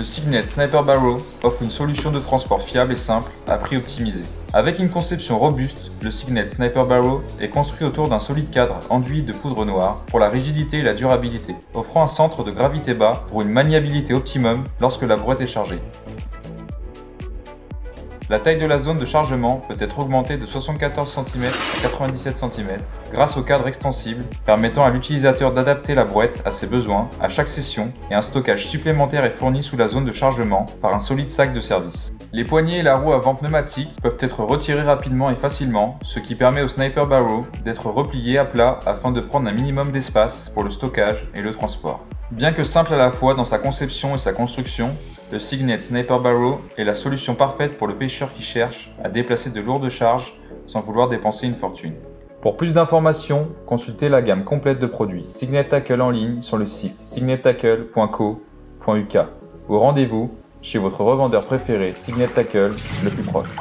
le Signet Sniper Barrow offre une solution de transport fiable et simple à prix optimisé. Avec une conception robuste, le Signet Sniper Barrow est construit autour d'un solide cadre enduit de poudre noire pour la rigidité et la durabilité, offrant un centre de gravité bas pour une maniabilité optimum lorsque la brouette est chargée. La taille de la zone de chargement peut être augmentée de 74 cm à 97 cm grâce au cadre extensible permettant à l'utilisateur d'adapter la brouette à ses besoins à chaque session et un stockage supplémentaire est fourni sous la zone de chargement par un solide sac de service. Les poignées et la roue avant pneumatique peuvent être retirés rapidement et facilement, ce qui permet au Sniper Barrow d'être replié à plat afin de prendre un minimum d'espace pour le stockage et le transport. Bien que simple à la fois dans sa conception et sa construction, le Signet Sniper Barrow est la solution parfaite pour le pêcheur qui cherche à déplacer de lourdes charges sans vouloir dépenser une fortune. Pour plus d'informations, consultez la gamme complète de produits Signet Tackle en ligne sur le site signettackle.co.uk ou rendez-vous chez votre revendeur préféré Signet Tackle le plus proche.